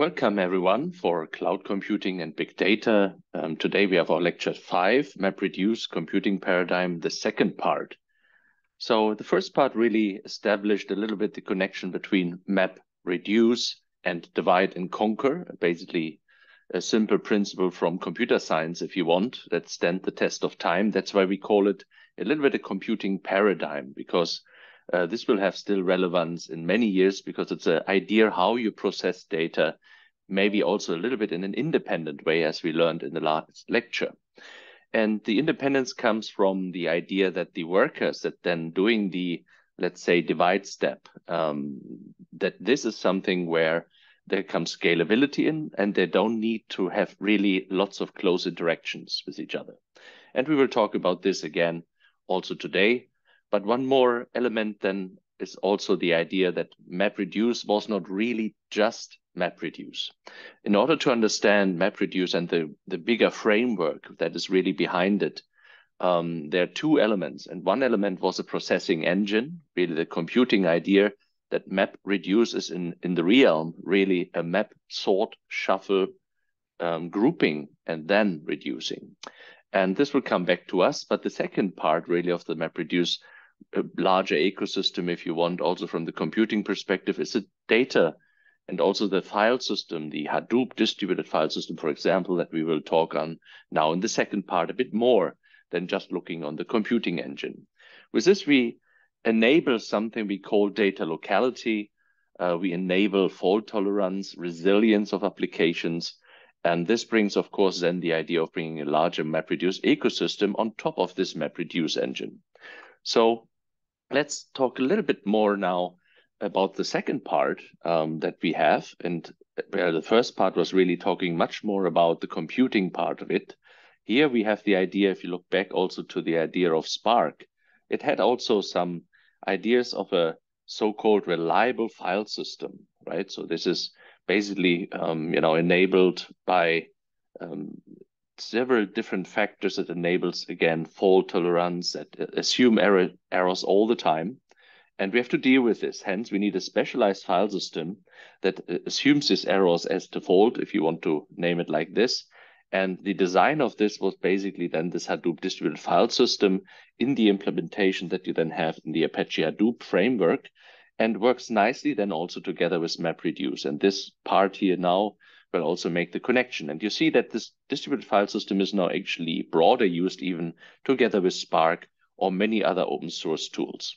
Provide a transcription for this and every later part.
Welcome everyone for cloud computing and big data. Um, today we have our lecture five, MapReduce Computing Paradigm, the second part. So the first part really established a little bit the connection between map, reduce, and divide and conquer, basically a simple principle from computer science, if you want, that stand the test of time. That's why we call it a little bit a computing paradigm, because uh, this will have still relevance in many years because it's an idea how you process data, maybe also a little bit in an independent way, as we learned in the last lecture. And the independence comes from the idea that the workers that then doing the, let's say, divide step, um, that this is something where there comes scalability in and they don't need to have really lots of close interactions with each other. And we will talk about this again also today. But one more element then is also the idea that MapReduce was not really just MapReduce. In order to understand MapReduce and the, the bigger framework that is really behind it, um, there are two elements. And one element was a processing engine, really the computing idea that MapReduce is in, in the realm really a map sort, shuffle, um, grouping, and then reducing. And this will come back to us. But the second part really of the MapReduce a larger ecosystem, if you want, also from the computing perspective, is the data and also the file system, the Hadoop distributed file system, for example, that we will talk on now in the second part a bit more than just looking on the computing engine. With this, we enable something we call data locality. Uh, we enable fault tolerance, resilience of applications. And this brings, of course, then the idea of bringing a larger MapReduce ecosystem on top of this MapReduce engine. So let's talk a little bit more now about the second part um, that we have. And where the first part was really talking much more about the computing part of it. Here we have the idea, if you look back also to the idea of Spark, it had also some ideas of a so-called reliable file system, right? So this is basically, um, you know, enabled by um, several different factors that enables, again, fault tolerance, that assume error, errors all the time. And we have to deal with this. Hence, we need a specialized file system that uh, assumes these errors as default, if you want to name it like this. And the design of this was basically then this Hadoop distributed file system in the implementation that you then have in the Apache Hadoop framework and works nicely then also together with MapReduce. And this part here now will also make the connection. And you see that this distributed file system is now actually broader used even together with Spark or many other open source tools.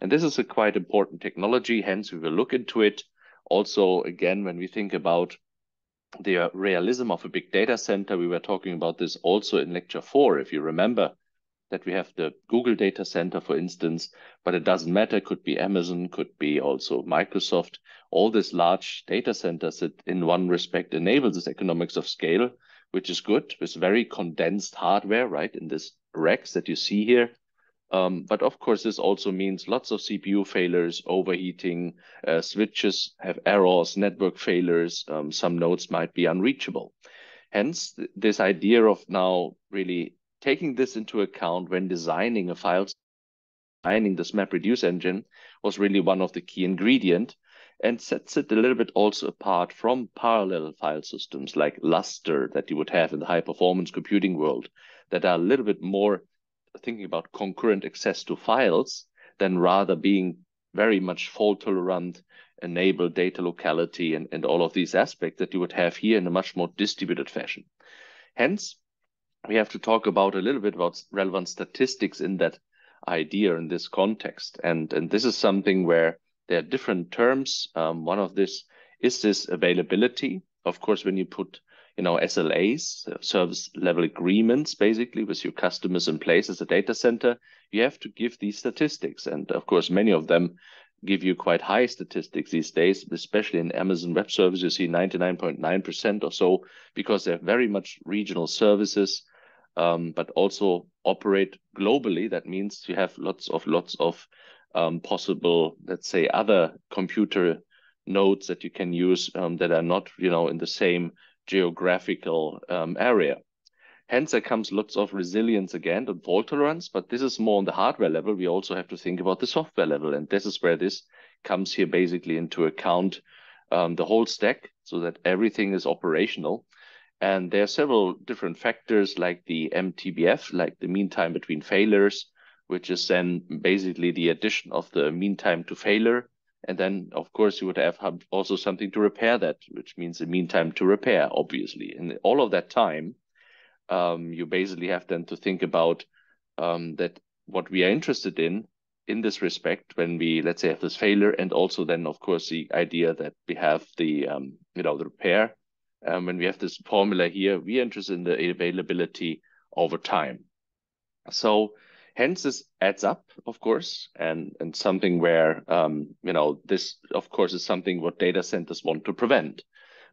And this is a quite important technology, hence we will look into it. Also, again, when we think about the realism of a big data center, we were talking about this also in lecture four, if you remember that we have the Google data center, for instance, but it doesn't matter. Could be Amazon, could be also Microsoft. All these large data centers that in one respect enable this economics of scale, which is good with very condensed hardware, right? In this racks that you see here. Um, but of course, this also means lots of CPU failures, overheating, uh, switches have errors, network failures, um, some nodes might be unreachable. Hence, th this idea of now really taking this into account when designing a file, designing this MapReduce engine was really one of the key ingredient and sets it a little bit also apart from parallel file systems like Lustre that you would have in the high performance computing world that are a little bit more thinking about concurrent access to files than rather being very much fault tolerant, enable data locality and, and all of these aspects that you would have here in a much more distributed fashion. Hence, we have to talk about a little bit about relevant statistics in that idea in this context. And, and this is something where there are different terms. Um, one of this is this availability. Of course, when you put you know SLAs, service level agreements, basically with your customers in place as a data center, you have to give these statistics. And of course, many of them give you quite high statistics these days, especially in Amazon Web Services. You see 99.9% or so because they're very much regional services um, but also operate globally. That means you have lots of lots of um, possible, let's say, other computer nodes that you can use um, that are not, you know, in the same geographical um, area. Hence, there comes lots of resilience again and fault tolerance, but this is more on the hardware level. We also have to think about the software level, and this is where this comes here basically into account um, the whole stack. so that everything is operational. And there are several different factors like the MTBF, like the mean time between failures, which is then basically the addition of the mean time to failure. And then, of course, you would have also something to repair that, which means the mean time to repair, obviously. And all of that time, um, you basically have then to think about um, that what we are interested in in this respect when we let's say have this failure and also then of course the idea that we have the um, you know the repair um, when we have this formula here we are interested in the availability over time so hence this adds up of course and and something where um, you know this of course is something what data centers want to prevent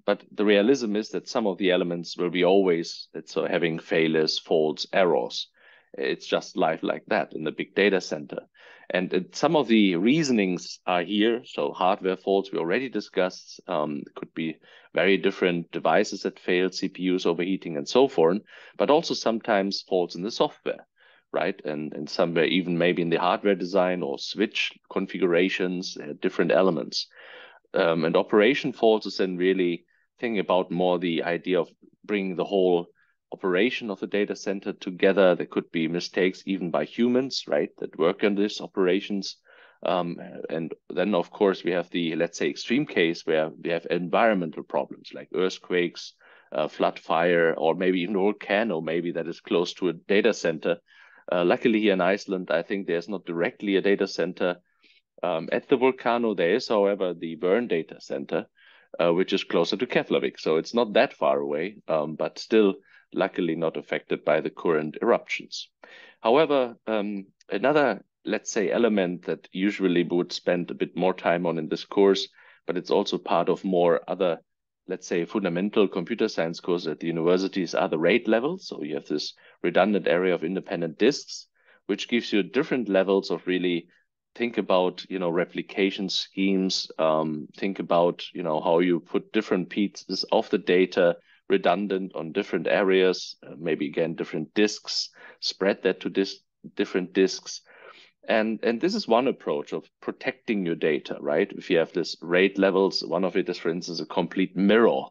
but the realism is that some of the elements will be always so having failures faults errors it's just life like that in the big data center and some of the reasonings are here. So hardware faults we already discussed. Um, could be very different devices that fail, CPUs overheating, and so forth. But also sometimes faults in the software, right? And and somewhere even maybe in the hardware design or switch configurations, different elements. Um, and operation faults is then really thinking about more the idea of bringing the whole operation of the data center together. There could be mistakes even by humans, right, that work on these operations. Um, and then, of course, we have the, let's say, extreme case where we have environmental problems like earthquakes, uh, flood fire, or maybe even a volcano, maybe that is close to a data center. Uh, luckily, here in Iceland, I think there's not directly a data center um, at the volcano. There is, however, the Verne data center, uh, which is closer to Keflavik. So it's not that far away, um, but still luckily not affected by the current eruptions. However, um, another, let's say, element that usually we would spend a bit more time on in this course, but it's also part of more other, let's say, fundamental computer science courses at the universities are the RAID levels. So you have this redundant array of independent disks, which gives you different levels of really think about you know replication schemes um, think about you know how you put different pieces of the data redundant on different areas, uh, maybe again different disks, spread that to this different disks. And, and this is one approach of protecting your data, right? If you have this RAID levels, one of it is, for instance, a complete mirror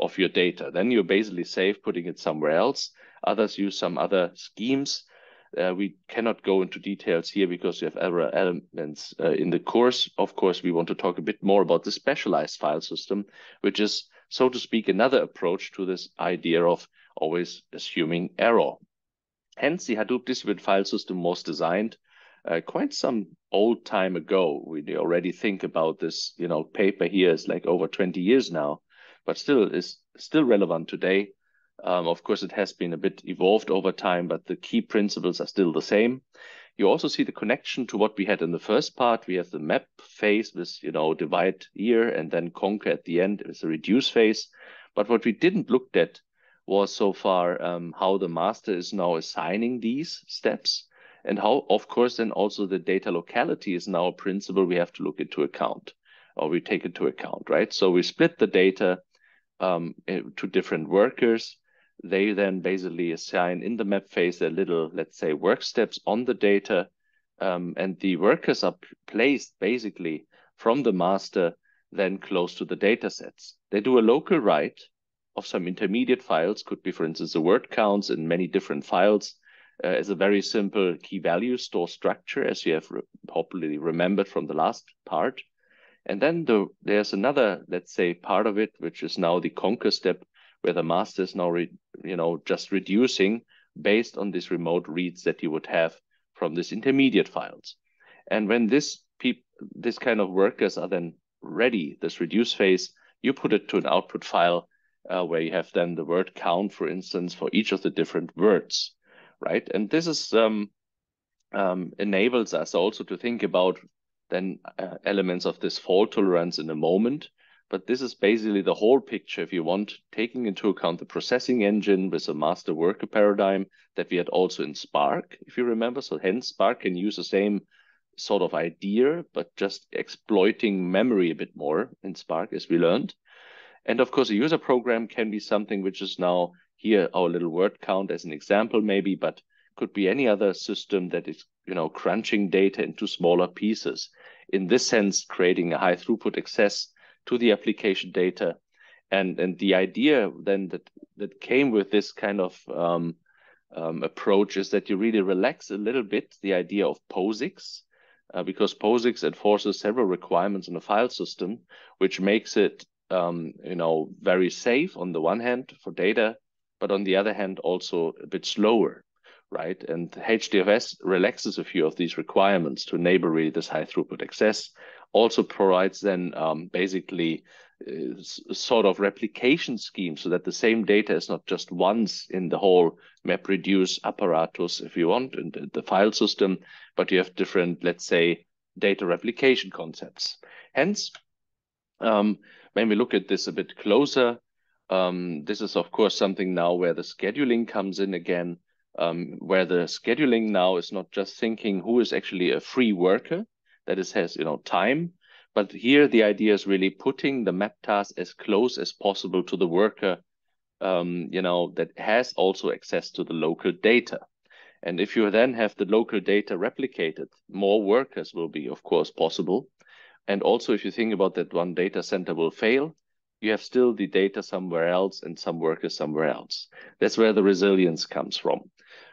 of your data. Then you're basically safe putting it somewhere else. Others use some other schemes. Uh, we cannot go into details here because you have other elements uh, in the course. Of course, we want to talk a bit more about the specialized file system, which is so to speak, another approach to this idea of always assuming error. Hence, the Hadoop distributed file system was designed uh, quite some old time ago. We already think about this, you know, paper here is like over 20 years now, but still is still relevant today. Um, of course, it has been a bit evolved over time, but the key principles are still the same. You also see the connection to what we had in the first part. We have the map phase with, you know, divide here and then conquer at the end is a reduce phase. But what we didn't look at was so far um, how the master is now assigning these steps and how, of course, then also the data locality is now a principle we have to look into account or we take into account, right? So we split the data um, eh, to different workers they then basically assign in the map phase their little, let's say, work steps on the data. Um, and the workers are placed basically from the master then close to the data sets. They do a local write of some intermediate files, could be, for instance, the word counts in many different files uh, as a very simple key value store structure, as you have re hopefully remembered from the last part. And then the, there's another, let's say, part of it, which is now the conquer step, where the master is now, re, you know, just reducing based on these remote reads that you would have from these intermediate files. And when this this kind of workers are then ready, this reduce phase, you put it to an output file uh, where you have then the word count, for instance, for each of the different words, right? And this is um, um, enables us also to think about then uh, elements of this fault tolerance in a moment but this is basically the whole picture, if you want, taking into account the processing engine with a master worker paradigm that we had also in Spark, if you remember. So hence Spark can use the same sort of idea, but just exploiting memory a bit more in Spark, as we learned. And of course, a user program can be something which is now here, our little word count as an example, maybe, but could be any other system that is, you know, crunching data into smaller pieces. In this sense, creating a high throughput access to the application data And and the idea then that that came with this kind of um, um, approach is that you really relax a little bit the idea of POSIX, uh, because POSIX enforces several requirements in the file system, which makes it um, you know very safe on the one hand for data, but on the other hand also a bit slower, right? And HDFS relaxes a few of these requirements to enable really this high throughput access. Also provides then um, basically sort of replication scheme so that the same data is not just once in the whole MapReduce apparatus, if you want, the, the file system, but you have different, let's say, data replication concepts. Hence, um, when we look at this a bit closer, um, this is, of course, something now where the scheduling comes in again, um, where the scheduling now is not just thinking who is actually a free worker, that is, has, you know, time, but here the idea is really putting the map task as close as possible to the worker, um, you know, that has also access to the local data. And if you then have the local data replicated, more workers will be, of course, possible. And also, if you think about that one data center will fail, you have still the data somewhere else and some workers somewhere else. That's where the resilience comes from,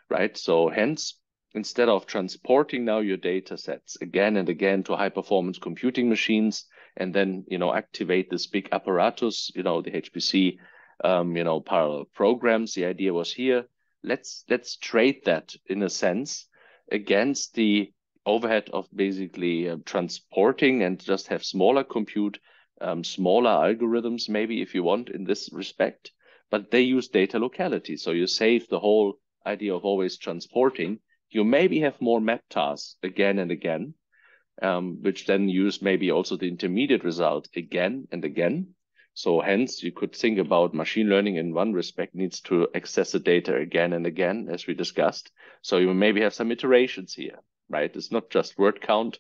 right? So hence, instead of transporting now your data sets again and again to high performance computing machines and then you know activate this big apparatus you know the hpc um, you know parallel programs the idea was here let's let's trade that in a sense against the overhead of basically uh, transporting and just have smaller compute um, smaller algorithms maybe if you want in this respect but they use data locality so you save the whole idea of always transporting you maybe have more map tasks again and again, um, which then use maybe also the intermediate result again and again. So hence you could think about machine learning in one respect needs to access the data again and again, as we discussed. So you maybe have some iterations here, right? It's not just word count,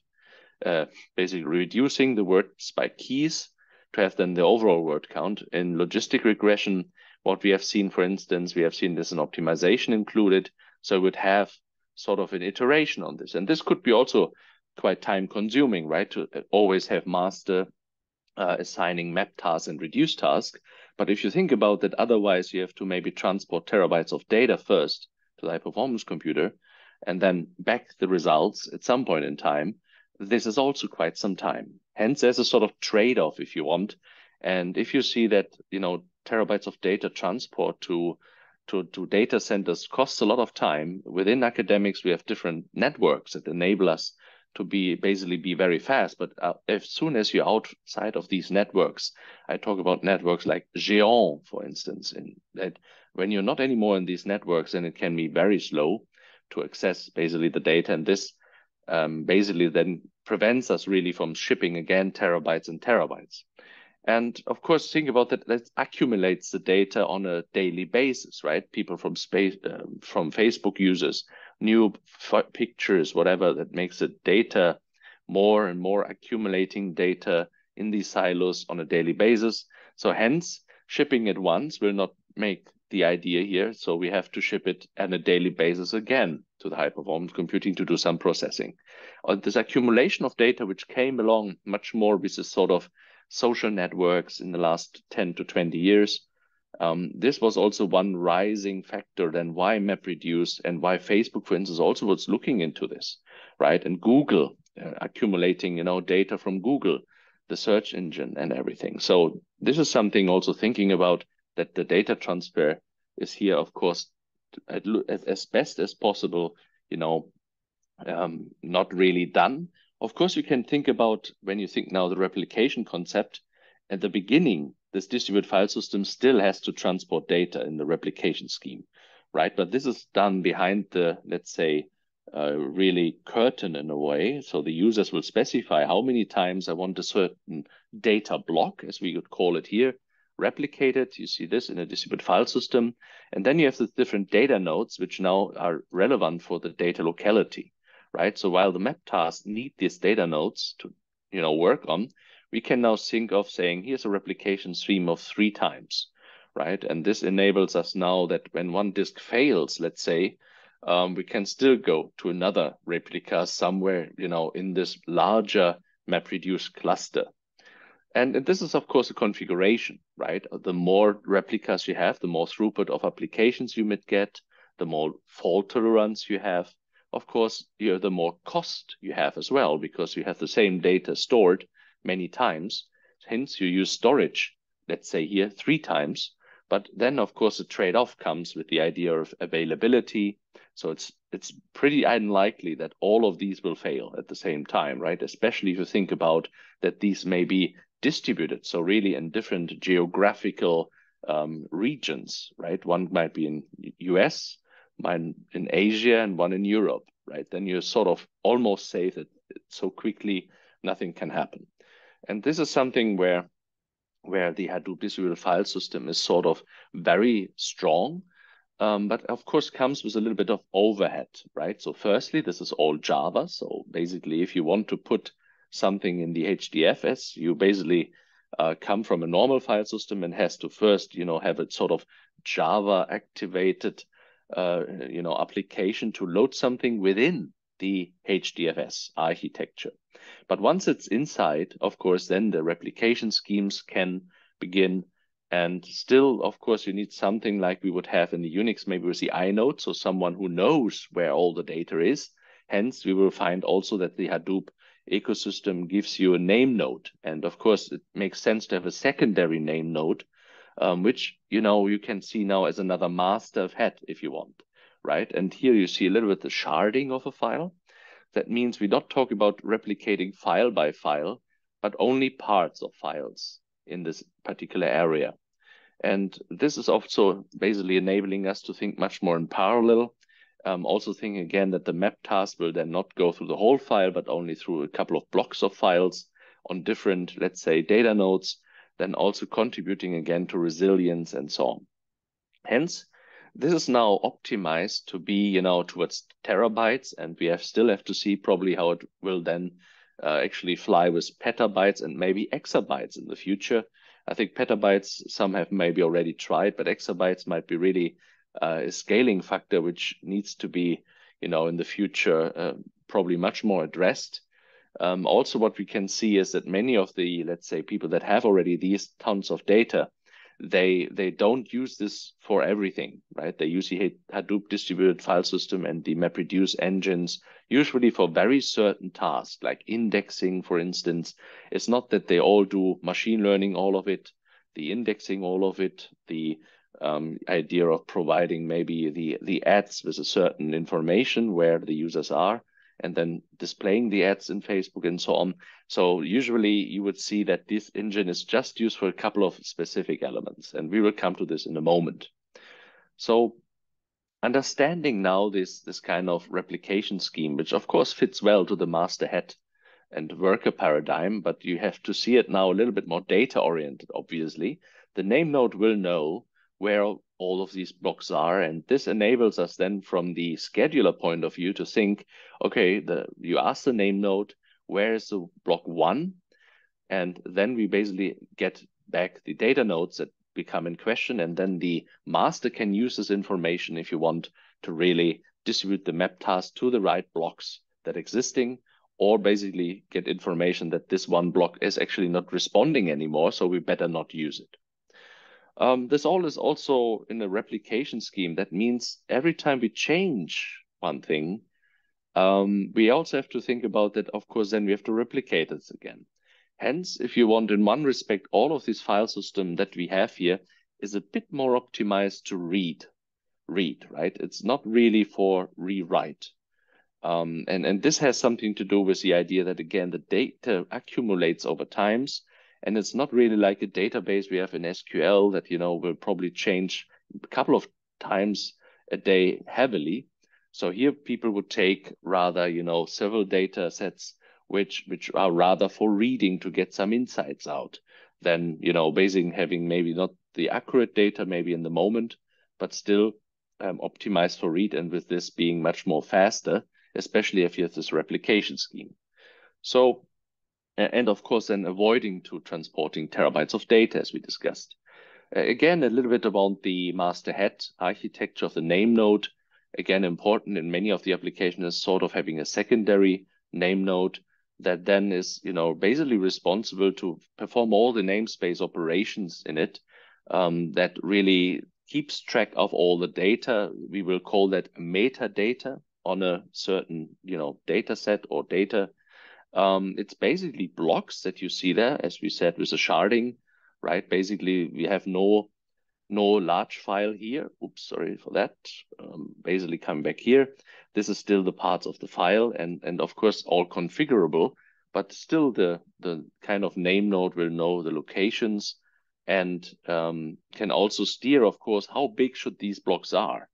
uh, basically reducing the words by keys to have then the overall word count. In logistic regression, what we have seen, for instance, we have seen this in optimization included. So we would have sort of an iteration on this. And this could be also quite time consuming, right? To uh, always have master uh, assigning map tasks and reduce tasks. But if you think about that, otherwise you have to maybe transport terabytes of data first to the high performance computer and then back the results at some point in time. This is also quite some time. Hence, there's a sort of trade-off if you want. And if you see that, you know, terabytes of data transport to to, to data centers costs a lot of time. Within academics, we have different networks that enable us to be basically be very fast. But uh, as soon as you're outside of these networks, I talk about networks like Géant, for instance, in that when you're not anymore in these networks, then it can be very slow to access basically the data. And this um, basically then prevents us really from shipping again terabytes and terabytes. And of course, think about that. That accumulates the data on a daily basis, right? People from space, uh, from Facebook users, new pictures, whatever that makes the data more and more accumulating data in these silos on a daily basis. So hence, shipping it once will not make the idea here. So we have to ship it on a daily basis again to the high performance computing to do some processing. Or this accumulation of data, which came along much more with this sort of social networks in the last 10 to 20 years. Um, this was also one rising factor then why MapReduce and why Facebook, for instance, also was looking into this, right? And Google uh, accumulating, you know, data from Google, the search engine and everything. So this is something also thinking about that the data transfer is here, of course, as best as possible, you know, um, not really done, of course, you can think about when you think now the replication concept, at the beginning, this distributed file system still has to transport data in the replication scheme, right? But this is done behind the, let's say, uh, really curtain in a way. So the users will specify how many times I want a certain data block, as we would call it here, replicated. You see this in a distributed file system. And then you have the different data nodes, which now are relevant for the data locality right? So while the map tasks need these data nodes to, you know, work on, we can now think of saying, here's a replication stream of three times, right? And this enables us now that when one disk fails, let's say, um, we can still go to another replica somewhere, you know, in this larger MapReduce cluster. And, and this is, of course, a configuration, right? The more replicas you have, the more throughput of applications you might get, the more fault tolerance you have. Of course, you know, the more cost you have as well, because you have the same data stored many times. Hence, you use storage, let's say here, three times. But then, of course, the trade-off comes with the idea of availability. So it's it's pretty unlikely that all of these will fail at the same time, right? Especially if you think about that these may be distributed. So really in different geographical um, regions, right? One might be in US, one in Asia, and one in Europe, right? Then you're sort of almost safe that so quickly nothing can happen. And this is something where where the Hadoop distributed file system is sort of very strong, um, but of course comes with a little bit of overhead, right? So firstly, this is all Java. So basically, if you want to put something in the HDFS, you basically uh, come from a normal file system and has to first, you know, have a sort of Java activated, uh, you know, application to load something within the HDFS architecture. But once it's inside, of course, then the replication schemes can begin. And still, of course, you need something like we would have in the Unix, maybe with the inode, so someone who knows where all the data is. Hence, we will find also that the Hadoop ecosystem gives you a name node. And of course, it makes sense to have a secondary name node, um, which, you know, you can see now as another master of head if you want, right? And here you see a little bit the sharding of a file. That means we don't talk about replicating file by file, but only parts of files in this particular area. And this is also basically enabling us to think much more in parallel um, also thinking again that the map task will then not go through the whole file, but only through a couple of blocks of files on different, let's say, data nodes, then also contributing again to resilience and so on. Hence, this is now optimized to be, you know, towards terabytes, and we have still have to see probably how it will then uh, actually fly with petabytes and maybe exabytes in the future. I think petabytes, some have maybe already tried, but exabytes might be really uh, a scaling factor which needs to be, you know, in the future uh, probably much more addressed. Um, also, what we can see is that many of the, let's say, people that have already these tons of data, they they don't use this for everything, right? They use the Hadoop distributed file system and the MapReduce engines usually for very certain tasks, like indexing, for instance. It's not that they all do machine learning, all of it, the indexing, all of it, the um, idea of providing maybe the, the ads with a certain information where the users are and then displaying the ads in Facebook and so on. So usually you would see that this engine is just used for a couple of specific elements, and we will come to this in a moment. So understanding now this, this kind of replication scheme, which of course fits well to the master head and worker paradigm, but you have to see it now a little bit more data oriented, obviously. The name node will know where all of these blocks are. And this enables us then from the scheduler point of view to think, okay, the you ask the name node, where is the block one? And then we basically get back the data nodes that become in question. And then the master can use this information if you want to really distribute the map task to the right blocks that existing or basically get information that this one block is actually not responding anymore. So we better not use it. Um, this all is also in a replication scheme. That means every time we change one thing, um, we also have to think about that, of course, then we have to replicate it again. Hence, if you want, in one respect, all of this file system that we have here is a bit more optimized to read, read, right? It's not really for rewrite. Um, and, and this has something to do with the idea that, again, the data accumulates over times and it's not really like a database we have in SQL that, you know, will probably change a couple of times a day heavily. So here people would take rather, you know, several data sets which which are rather for reading to get some insights out than, you know, basically having maybe not the accurate data maybe in the moment, but still um, optimized for read and with this being much more faster, especially if you have this replication scheme. So and of course then avoiding to transporting terabytes of data as we discussed. Again, a little bit about the master head architecture of the name node. Again, important in many of the applications is sort of having a secondary name node that then is, you know, basically responsible to perform all the namespace operations in it um, that really keeps track of all the data. We will call that metadata on a certain, you know, data set or data. Um, it's basically blocks that you see there, as we said, with the sharding, right? Basically, we have no no large file here. Oops, sorry for that. Um, basically come back here. This is still the parts of the file and, and of course all configurable, but still the, the kind of name node will know the locations and um, can also steer, of course, how big should these blocks are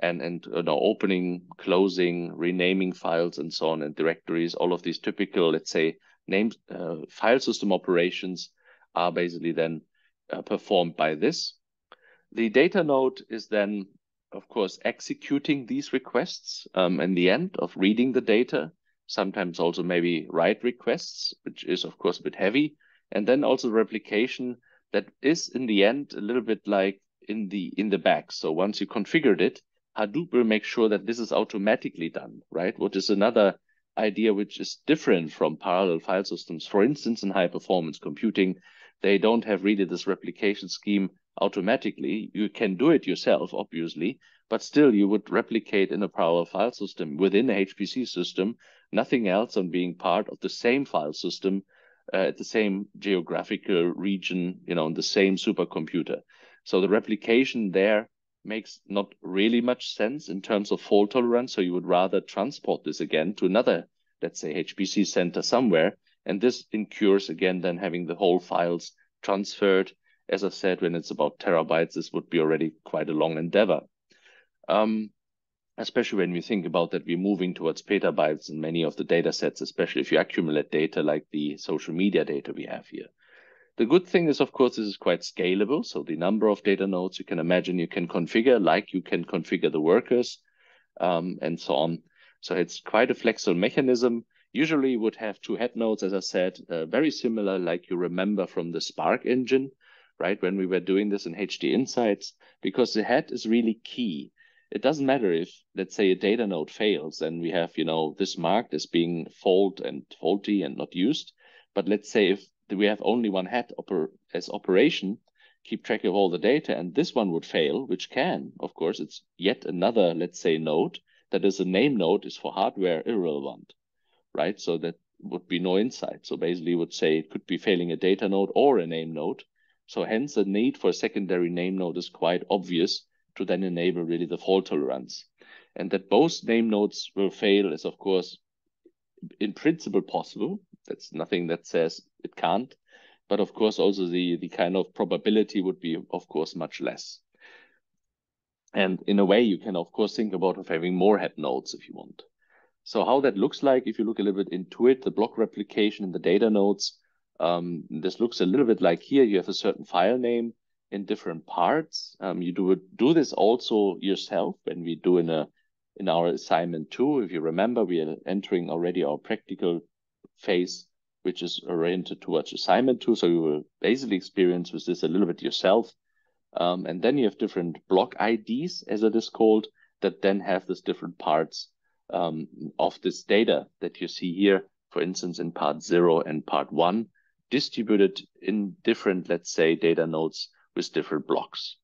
and, and you know, opening, closing, renaming files and so on and directories, all of these typical, let's say, name uh, file system operations are basically then uh, performed by this. The data node is then, of course, executing these requests um, in the end of reading the data, sometimes also maybe write requests, which is, of course, a bit heavy. And then also replication that is in the end a little bit like in the in the back. So once you configured it, Hadoop will make sure that this is automatically done, right? What is another idea which is different from parallel file systems. For instance, in high performance computing, they don't have really this replication scheme automatically. You can do it yourself, obviously, but still you would replicate in a parallel file system within a HPC system, nothing else on being part of the same file system uh, at the same geographical region, you know, on the same supercomputer. So the replication there makes not really much sense in terms of fault tolerance. So you would rather transport this again to another, let's say HPC center somewhere. And this incurs again, then having the whole files transferred as I said, when it's about terabytes, this would be already quite a long endeavor. Um, especially when we think about that we're moving towards petabytes in many of the data sets, especially if you accumulate data like the social media data we have here. The good thing is, of course, this is quite scalable. So the number of data nodes you can imagine you can configure, like you can configure the workers um, and so on. So it's quite a flexible mechanism. Usually would have two head nodes, as I said, uh, very similar like you remember from the Spark engine right? When we were doing this in HD Insights, because the head is really key. It doesn't matter if, let's say, a data node fails and we have, you know, this marked as being fault and faulty and not used. But let's say if we have only one head oper as operation, keep track of all the data, and this one would fail, which can, of course, it's yet another, let's say, node that is a name node is for hardware irrelevant, right? So that would be no insight. So basically would say it could be failing a data node or a name node, so hence the need for a secondary name node is quite obvious to then enable really the fault tolerance. And that both name nodes will fail is of course in principle possible. That's nothing that says it can't. But of course also the, the kind of probability would be of course much less. And in a way you can of course think about of having more head nodes if you want. So how that looks like, if you look a little bit into it, the block replication in the data nodes, um, this looks a little bit like here, you have a certain file name in different parts. Um, you do do this also yourself when we do in a in our assignment two. If you remember, we are entering already our practical phase, which is oriented towards assignment two. So you will basically experience with this a little bit yourself. Um, and then you have different block IDs, as it is called, that then have these different parts um, of this data that you see here, for instance, in part zero and part one distributed in different, let's say, data nodes with different blocks.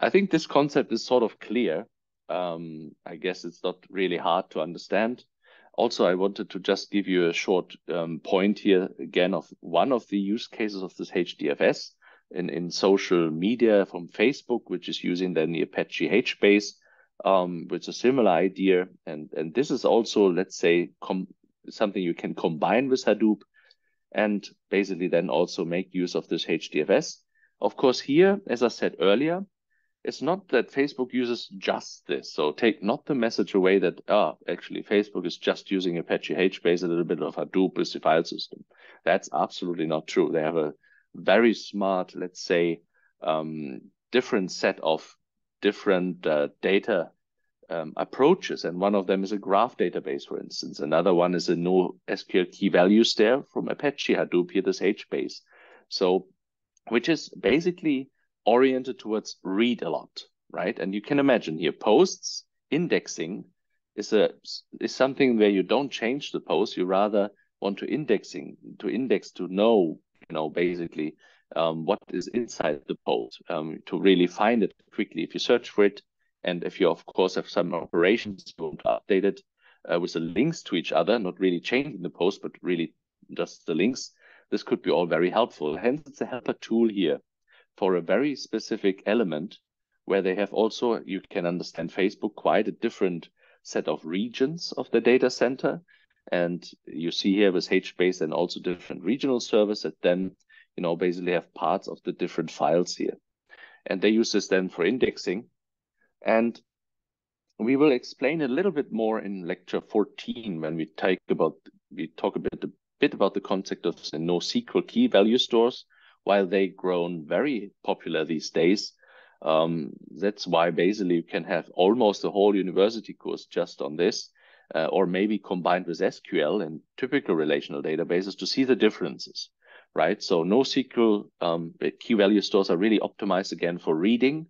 I think this concept is sort of clear. Um, I guess it's not really hard to understand. Also, I wanted to just give you a short um, point here again of one of the use cases of this HDFS in, in social media from Facebook, which is using then the Apache HBase, um, which is a similar idea. And, and this is also, let's say, something you can combine with Hadoop and basically then also make use of this HDFS. Of course, here, as I said earlier, it's not that Facebook uses just this. So take not the message away that, ah, oh, actually Facebook is just using Apache HBase, a little bit of Hadoop with the file system. That's absolutely not true. They have a very smart, let's say, um, different set of different uh, data um, approaches. And one of them is a graph database, for instance. Another one is a NoSQL key value store from Apache Hadoop, here this HBase. So, which is basically oriented towards read a lot, right? And you can imagine here posts, indexing, is a is something where you don't change the post. You rather want to indexing to index to know, you know, basically um, what is inside the post um, to really find it quickly. If you search for it, and if you of course have some operations, you want to update it uh, with the links to each other, not really changing the post, but really just the links. This could be all very helpful. Hence, it's a helper tool here for a very specific element where they have also, you can understand Facebook, quite a different set of regions of the data center. And you see here with HBase and also different regional servers that then, you know, basically have parts of the different files here. And they use this then for indexing. And we will explain a little bit more in lecture 14 when we talk about we talk a bit a bit about the concept of the NoSQL key value stores. While they've grown very popular these days, um, that's why basically you can have almost a whole university course just on this, uh, or maybe combined with SQL and typical relational databases to see the differences, right? So NoSQL um, key value stores are really optimized again for reading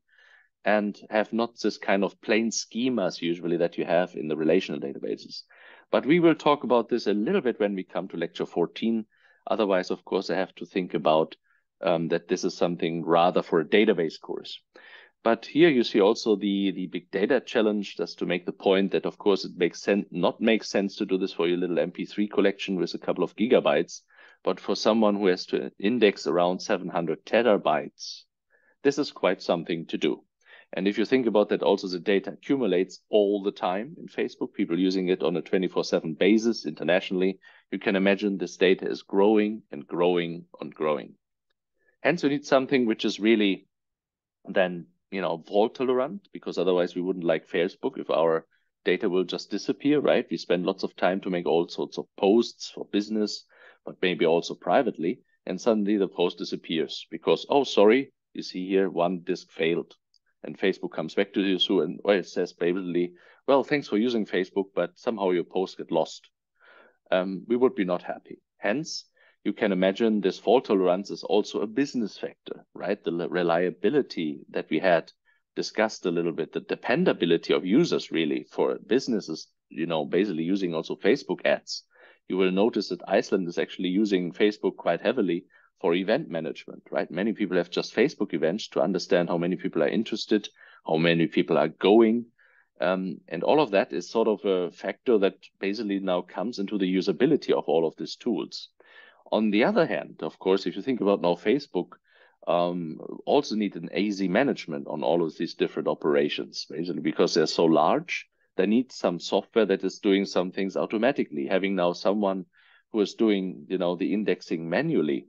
and have not this kind of plain schemas usually that you have in the relational databases. But we will talk about this a little bit when we come to lecture 14. Otherwise, of course, I have to think about um, that this is something rather for a database course. But here you see also the, the big data challenge, just to make the point that, of course, it makes sense, not make sense to do this for your little MP3 collection with a couple of gigabytes, but for someone who has to index around 700 terabytes, this is quite something to do. And if you think about that, also the data accumulates all the time in Facebook, people using it on a 24 7 basis internationally. You can imagine this data is growing and growing and growing. Hence, we need something which is really then you know, fault tolerant because otherwise we wouldn't like Facebook if our data will just disappear, right? We spend lots of time to make all sorts of posts for business, but maybe also privately. And suddenly the post disappears because, oh, sorry, you see here one disk failed. And Facebook comes back to you soon and well, it says basically, well, thanks for using Facebook, but somehow your post get lost. Um, we would be not happy. Hence, you can imagine this fault tolerance is also a business factor, right? The reliability that we had discussed a little bit, the dependability of users really for businesses, you know, basically using also Facebook ads. You will notice that Iceland is actually using Facebook quite heavily for event management, right? Many people have just Facebook events to understand how many people are interested, how many people are going. Um, and all of that is sort of a factor that basically now comes into the usability of all of these tools. On the other hand, of course, if you think about now Facebook, um, also need an easy management on all of these different operations, basically because they're so large. They need some software that is doing some things automatically. Having now someone who is doing, you know, the indexing manually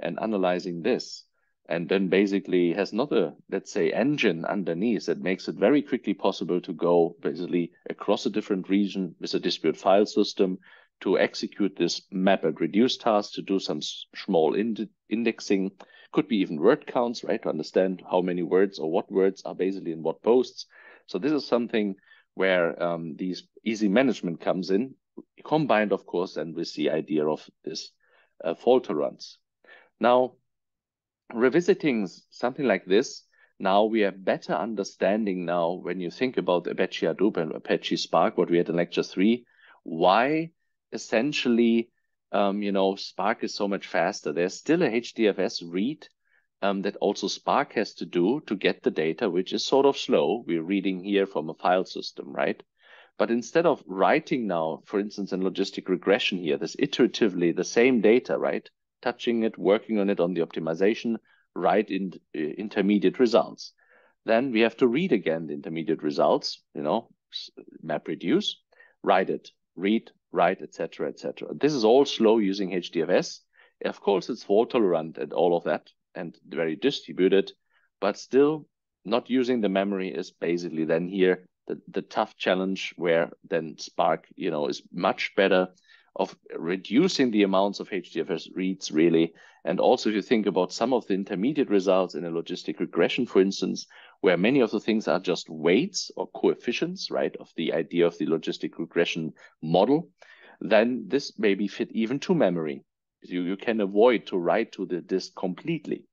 and analyzing this, and then basically has not a, let's say, engine underneath that makes it very quickly possible to go basically across a different region with a distributed file system to execute this map and reduce task, to do some small ind indexing, could be even word counts, right? To understand how many words or what words are basically in what posts. So this is something where um, these easy management comes in, combined, of course, and with the idea of this uh, fault. Now, revisiting something like this, now we have better understanding now when you think about Apache Hadoop and Apache Spark, what we had in lecture three, why essentially, um, you know, Spark is so much faster. There's still a HDFS read um, that also Spark has to do to get the data, which is sort of slow. We're reading here from a file system, right? But instead of writing now, for instance, in logistic regression here, this iteratively the same data, right? Touching it, working on it on the optimization, write in uh, intermediate results. Then we have to read again the intermediate results, you know, map reduce, write it, read, write, etc., etc. This is all slow using HDFS. Of course, it's fault tolerant and all of that and very distributed, but still not using the memory is basically then here the, the tough challenge where then Spark, you know, is much better of reducing the amounts of HDFS reads really. And also if you think about some of the intermediate results in a logistic regression, for instance, where many of the things are just weights or coefficients, right, of the idea of the logistic regression model, then this may be fit even to memory. You, you can avoid to write to the disk completely.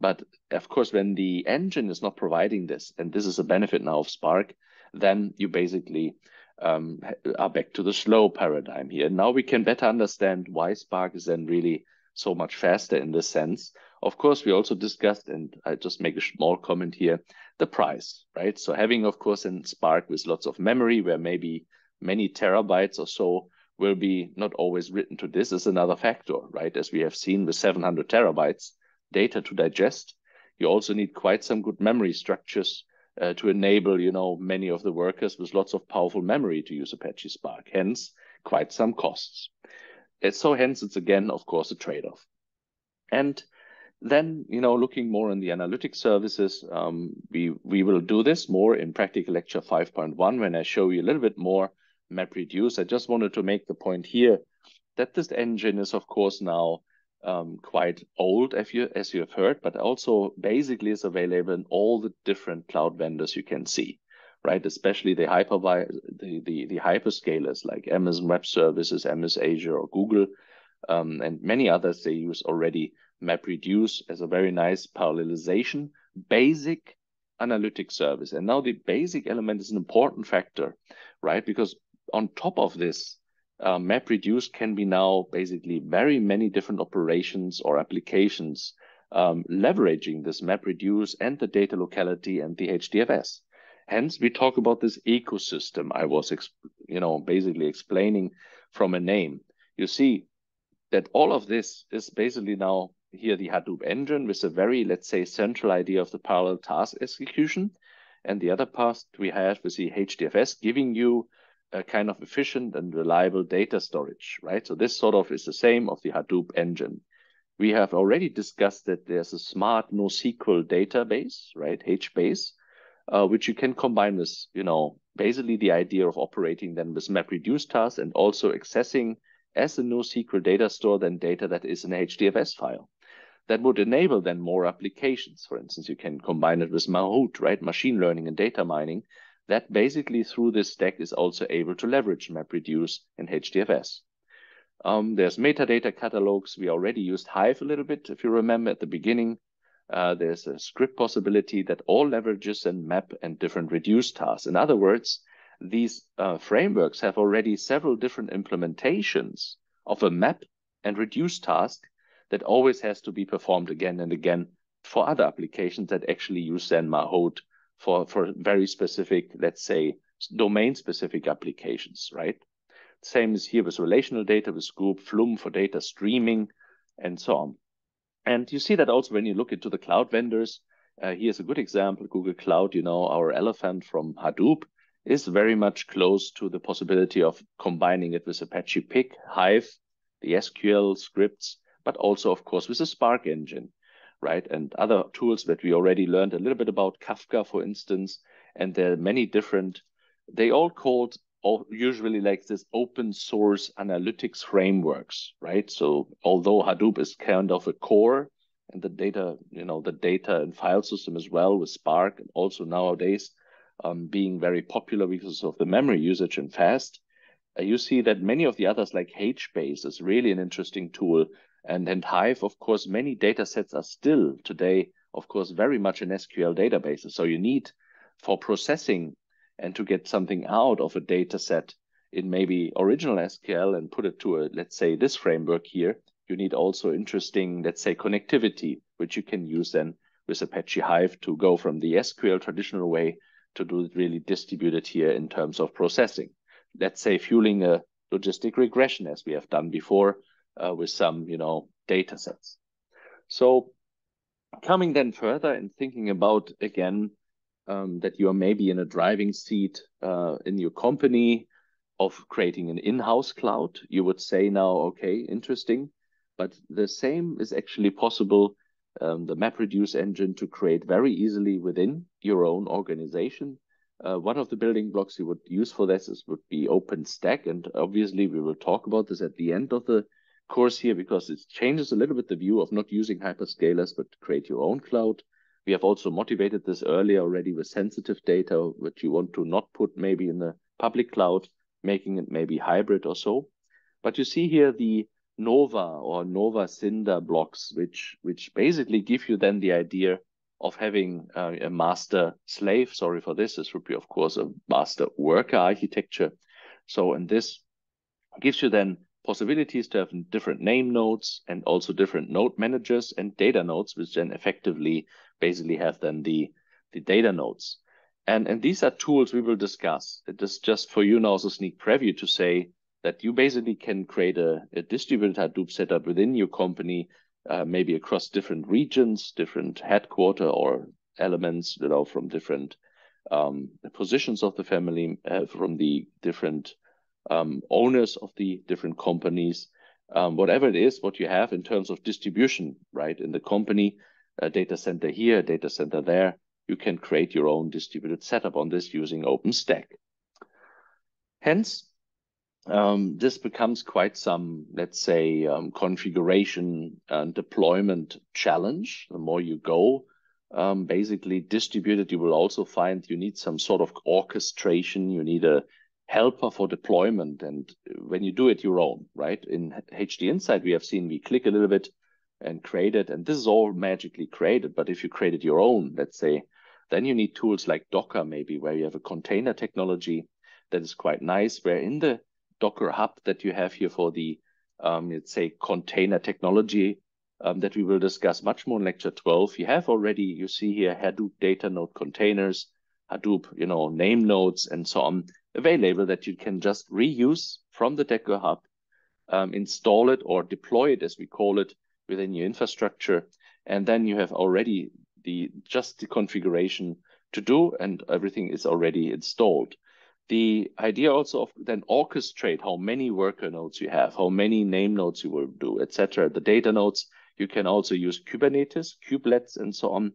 But of course, when the engine is not providing this, and this is a benefit now of Spark, then you basically um, are back to the slow paradigm here. Now we can better understand why Spark is then really so much faster in this sense. Of course, we also discussed, and I just make a small comment here, the price, right? So having, of course, in Spark with lots of memory, where maybe many terabytes or so will be not always written to this is another factor, right? As we have seen with 700 terabytes data to digest, you also need quite some good memory structures uh, to enable, you know, many of the workers with lots of powerful memory to use Apache Spark. Hence, quite some costs. So hence, it's again, of course, a trade-off. And then, you know, looking more in the analytic services, um, we, we will do this more in practical lecture 5.1 when I show you a little bit more MapReduce. I just wanted to make the point here that this engine is, of course, now um, quite old, as you, as you have heard, but also basically is available in all the different cloud vendors you can see, right? Especially the hypervi the, the, the hyperscalers like Amazon Web Services, MS Azure, or Google, um, and many others. They use already MapReduce as a very nice parallelization, basic analytic service. And now the basic element is an important factor, right? Because on top of this, uh, MapReduce can be now basically very many different operations or applications um, leveraging this MapReduce and the data locality and the HDFS. Hence, we talk about this ecosystem I was, you know, basically explaining from a name. You see that all of this is basically now here the Hadoop engine with a very, let's say, central idea of the parallel task execution. And the other part we have with the HDFS giving you a kind of efficient and reliable data storage, right? So this sort of is the same of the Hadoop engine. We have already discussed that there's a smart NoSQL database, right? HBase, uh, which you can combine with, you know, basically the idea of operating then with MapReduce tasks and also accessing as a NoSQL data store then data that is an HDFS file. That would enable then more applications. For instance, you can combine it with Mahout, right? Machine learning and data mining, that basically through this stack is also able to leverage MapReduce and HDFS. Um, there's metadata catalogs. We already used Hive a little bit, if you remember at the beginning. Uh, there's a script possibility that all leverages and map and different reduce tasks. In other words, these uh, frameworks have already several different implementations of a map and reduce task that always has to be performed again and again for other applications that actually use Mahout for, for very specific, let's say, domain-specific applications, right? Same is here with relational data, with Sqoop, Flume for data streaming, and so on. And you see that also when you look into the cloud vendors. Uh, here's a good example, Google Cloud, you know, our elephant from Hadoop is very much close to the possibility of combining it with Apache Pig, Hive, the SQL scripts, but also, of course, with the Spark engine right? And other tools that we already learned a little bit about, Kafka, for instance, and there are many different, they all called all usually like this open source analytics frameworks, right? So although Hadoop is kind of a core and the data, you know, the data and file system as well with Spark and also nowadays um, being very popular because of the memory usage and fast, uh, you see that many of the others like HBase is really an interesting tool and, and Hive, of course, many data sets are still today, of course, very much in SQL databases. So you need for processing and to get something out of a data set in maybe original SQL and put it to a, let's say, this framework here, you need also interesting, let's say, connectivity, which you can use then with Apache Hive to go from the SQL traditional way to do it really distributed here in terms of processing. Let's say fueling a logistic regression as we have done before, uh, with some, you know, data sets. So coming then further and thinking about, again, um, that you are maybe in a driving seat uh, in your company of creating an in-house cloud, you would say now, okay, interesting, but the same is actually possible, um, the MapReduce engine to create very easily within your own organization. Uh, one of the building blocks you would use for this is would be OpenStack, and obviously we will talk about this at the end of the course here because it changes a little bit the view of not using hyperscalers, but create your own cloud. We have also motivated this earlier already with sensitive data, which you want to not put maybe in the public cloud, making it maybe hybrid or so. But you see here the Nova or Nova Cinder blocks, which which basically give you then the idea of having uh, a master slave. Sorry for this. This would be, of course, a master worker architecture So, and this gives you then possibilities to have different name nodes and also different node managers and data nodes, which then effectively basically have then the, the data nodes. And, and these are tools we will discuss. It is just for you now as a sneak preview to say that you basically can create a, a distributed Hadoop setup within your company, uh, maybe across different regions, different headquarter or elements, you know, from different um, positions of the family, uh, from the different um, owners of the different companies, um, whatever it is, what you have in terms of distribution, right? In the company, a data center here, data center there, you can create your own distributed setup on this using OpenStack. Hence, um, this becomes quite some, let's say, um, configuration and deployment challenge. The more you go, um, basically distributed, you will also find you need some sort of orchestration. You need a helper for deployment. And when you do it your own, right? In HDInsight, we have seen we click a little bit and create it. And this is all magically created. But if you created your own, let's say, then you need tools like Docker, maybe, where you have a container technology that is quite nice, where in the Docker Hub that you have here for the, um, let's say, container technology um, that we will discuss much more in lecture 12. You have already, you see here, Hadoop data node containers, Hadoop, you know, name nodes and so on available that you can just reuse from the Docker Hub, um, install it or deploy it, as we call it, within your infrastructure. And then you have already the just the configuration to do and everything is already installed. The idea also of then orchestrate how many worker nodes you have, how many name nodes you will do, etc. The data nodes, you can also use Kubernetes, kubelets, and so on,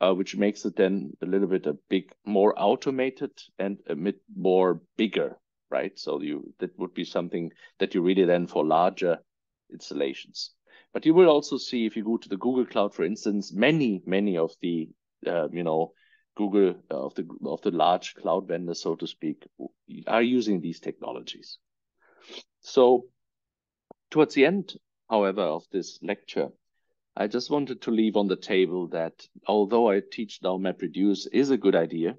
uh, which makes it then a little bit a big, more automated and a bit more bigger, right? So you that would be something that you really then for larger installations. But you will also see if you go to the Google Cloud, for instance, many, many of the, uh, you know, Google uh, of the of the large cloud vendors, so to speak, are using these technologies. So towards the end, however, of this lecture, I just wanted to leave on the table that although I teach now MapReduce is a good idea,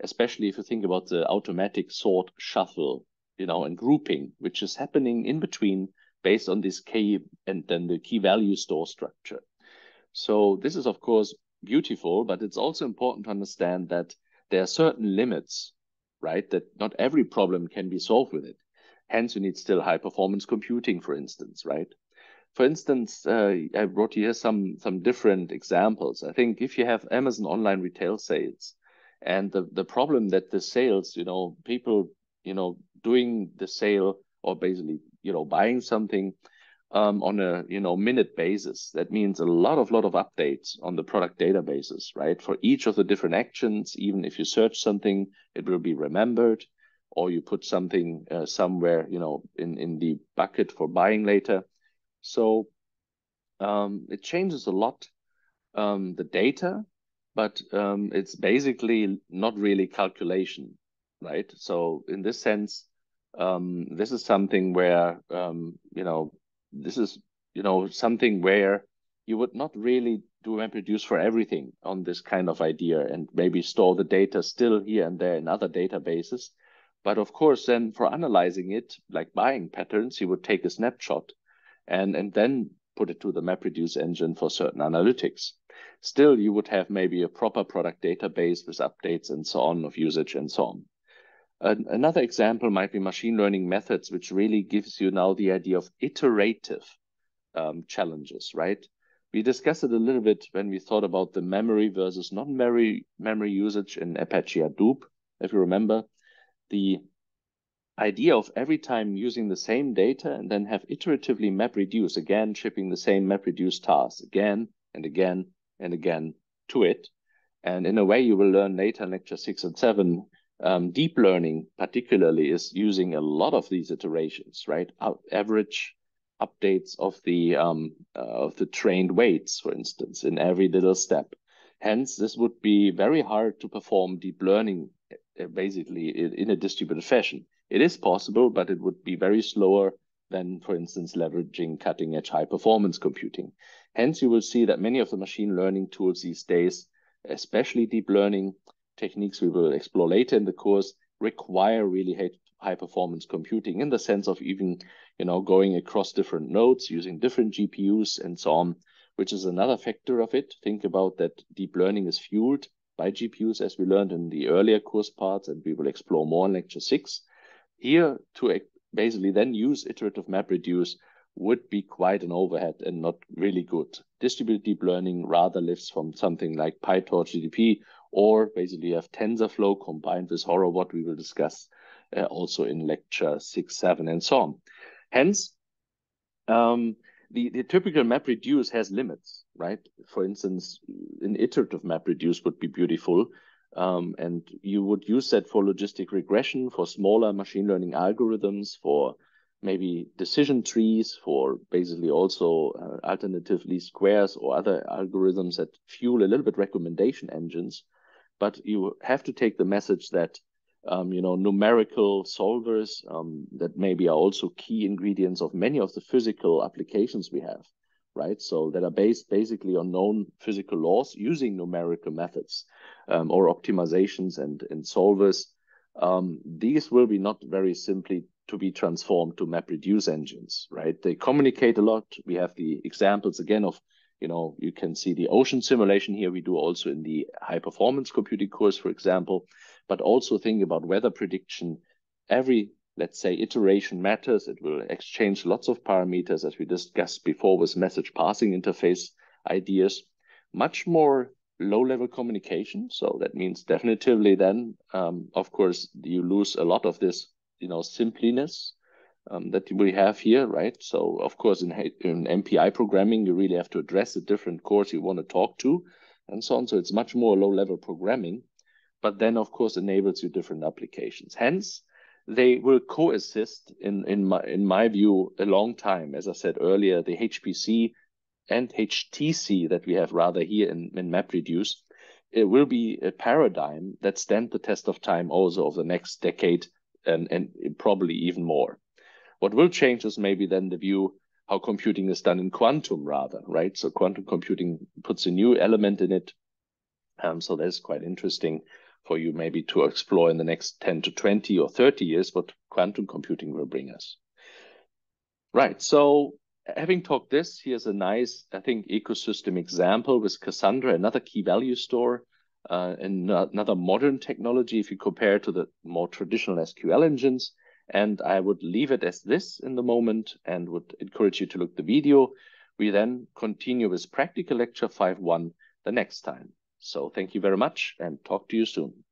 especially if you think about the automatic sort shuffle, you know, and grouping, which is happening in between based on this key and then the key value store structure. So this is, of course, beautiful, but it's also important to understand that there are certain limits, right? That not every problem can be solved with it. Hence, you need still high performance computing, for instance, right? For instance, uh, I brought here some some different examples. I think if you have Amazon online retail sales, and the the problem that the sales, you know, people, you know, doing the sale or basically you know buying something um, on a you know minute basis. That means a lot of lot of updates on the product databases, right? For each of the different actions, even if you search something, it will be remembered, or you put something uh, somewhere you know in in the bucket for buying later. So um, it changes a lot um, the data, but um, it's basically not really calculation, right? So in this sense, um, this is something where um, you know this is you know something where you would not really do MapReduce for everything on this kind of idea and maybe store the data still here and there in other databases. But of course, then for analyzing it, like buying patterns, you would take a snapshot and, and then put it to the MapReduce engine for certain analytics. Still, you would have maybe a proper product database with updates and so on of usage and so on another example might be machine learning methods, which really gives you now the idea of iterative um, challenges, right? We discussed it a little bit when we thought about the memory versus non-memory memory usage in Apache Hadoop. If you remember, the idea of every time using the same data and then have iteratively map reduce again, shipping the same map reduce task again and again and again to it. And in a way, you will learn later in lecture six and seven um, deep learning, particularly, is using a lot of these iterations, right? Out average updates of the um, uh, of the trained weights, for instance, in every little step. Hence, this would be very hard to perform deep learning, uh, basically in, in a distributed fashion. It is possible, but it would be very slower than, for instance, leveraging cutting edge high performance computing. Hence, you will see that many of the machine learning tools these days, especially deep learning, techniques we will explore later in the course require really high performance computing in the sense of even, you know, going across different nodes using different GPUs and so on, which is another factor of it. Think about that deep learning is fueled by GPUs as we learned in the earlier course parts, and we will explore more in lecture six. Here to basically then use iterative MapReduce would be quite an overhead and not really good. Distributed deep learning rather lives from something like PyTorch DDP or basically have TensorFlow combined with Horovod, what we will discuss uh, also in lecture six, seven, and so on. Hence, um, the, the typical MapReduce has limits, right? For instance, an iterative MapReduce would be beautiful. Um, and you would use that for logistic regression, for smaller machine learning algorithms, for maybe decision trees, for basically also uh, alternative least squares or other algorithms that fuel a little bit recommendation engines. But you have to take the message that um, you know numerical solvers um, that maybe are also key ingredients of many of the physical applications we have right so that are based basically on known physical laws using numerical methods um, or optimizations and, and solvers um, these will be not very simply to be transformed to map reduce engines right they communicate a lot we have the examples again of you know, you can see the ocean simulation here. We do also in the high performance computing course, for example, but also think about weather prediction. Every, let's say, iteration matters. It will exchange lots of parameters as we discussed before with message passing interface ideas. Much more low level communication. So that means definitively then, um, of course, you lose a lot of this, you know, simpliness um, that we have here, right? So of course, in, in MPI programming, you really have to address the different cores you want to talk to and so on. So it's much more low level programming, but then of course enables you different applications. Hence, they will coexist in, in my, in my view, a long time. As I said earlier, the HPC and HTC that we have rather here in, in MapReduce, it will be a paradigm that stand the test of time also of the next decade and, and probably even more. What will change is maybe then the view how computing is done in quantum rather, right? So quantum computing puts a new element in it. Um, so that's quite interesting for you maybe to explore in the next 10 to 20 or 30 years what quantum computing will bring us. Right, so having talked this, here's a nice, I think, ecosystem example with Cassandra, another key value store, uh, and another modern technology if you compare to the more traditional SQL engines. And I would leave it as this in the moment and would encourage you to look the video. We then continue with practical lecture 5.1 the next time. So thank you very much and talk to you soon.